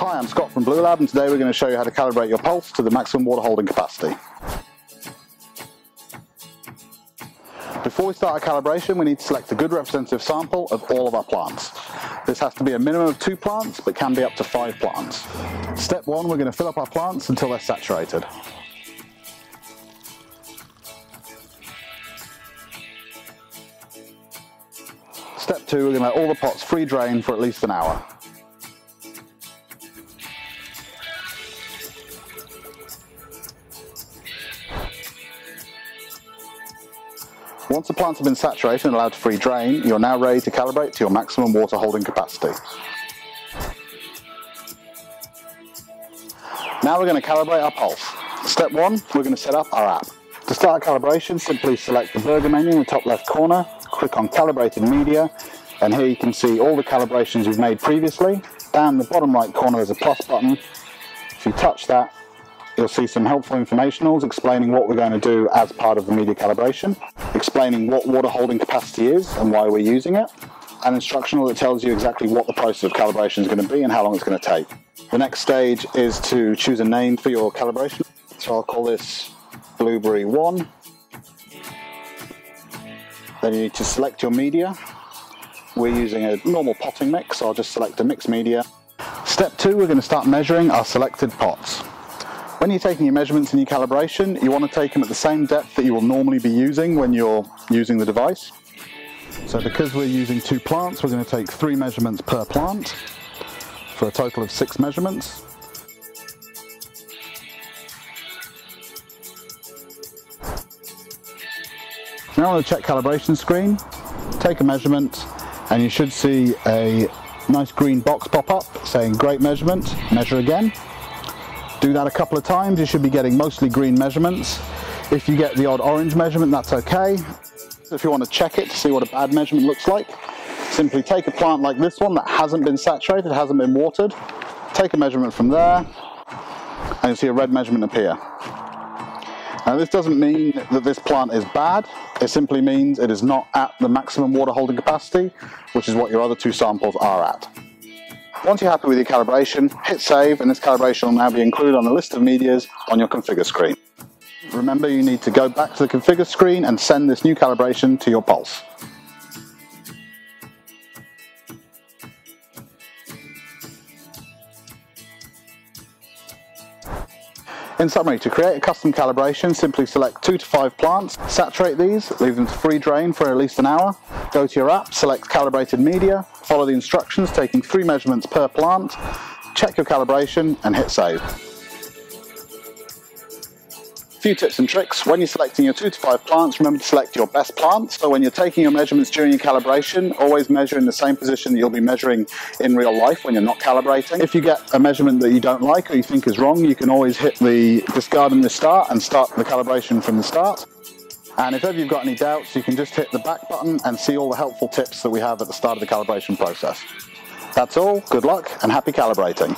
Hi, I'm Scott from Bluelab and today we're going to show you how to calibrate your pulse to the maximum water holding capacity. Before we start our calibration, we need to select a good representative sample of all of our plants. This has to be a minimum of two plants, but can be up to five plants. Step one, we're going to fill up our plants until they're saturated. Step two, we're going to let all the pots free drain for at least an hour. Once the plants have been saturated and allowed to free drain, you're now ready to calibrate to your maximum water holding capacity. Now we're going to calibrate our pulse. Step one, we're going to set up our app. To start calibration, simply select the burger menu in the top left corner, click on calibrated media, and here you can see all the calibrations you've made previously. Down the bottom right corner is a plus button. If you touch that, You'll see some helpful informationals explaining what we're going to do as part of the media calibration, explaining what water holding capacity is and why we're using it, an instructional that tells you exactly what the process of calibration is going to be and how long it's going to take. The next stage is to choose a name for your calibration. So I'll call this Blueberry 1. Then you need to select your media. We're using a normal potting mix, so I'll just select a mixed media. Step two, we're going to start measuring our selected pots. When you're taking your measurements in your calibration, you want to take them at the same depth that you will normally be using when you're using the device. So because we're using two plants, we're going to take three measurements per plant for a total of six measurements. Now on the check calibration screen, take a measurement and you should see a nice green box pop up saying great measurement, measure again. Do that a couple of times, you should be getting mostly green measurements. If you get the odd orange measurement, that's okay. If you want to check it to see what a bad measurement looks like, simply take a plant like this one that hasn't been saturated, hasn't been watered, take a measurement from there, and you see a red measurement appear. Now this doesn't mean that this plant is bad, it simply means it is not at the maximum water holding capacity, which is what your other two samples are at. Once you're happy with your calibration, hit save and this calibration will now be included on the list of medias on your configure screen. Remember you need to go back to the configure screen and send this new calibration to your pulse. In summary, to create a custom calibration, simply select two to five plants, saturate these, leave them to free drain for at least an hour, go to your app, select calibrated media, follow the instructions taking three measurements per plant, check your calibration and hit save few tips and tricks. When you're selecting your two to five plants, remember to select your best plants. So when you're taking your measurements during your calibration, always measure in the same position that you'll be measuring in real life when you're not calibrating. If you get a measurement that you don't like or you think is wrong, you can always hit the discard and restart and start the calibration from the start. And if ever you've got any doubts, you can just hit the back button and see all the helpful tips that we have at the start of the calibration process. That's all, good luck and happy calibrating.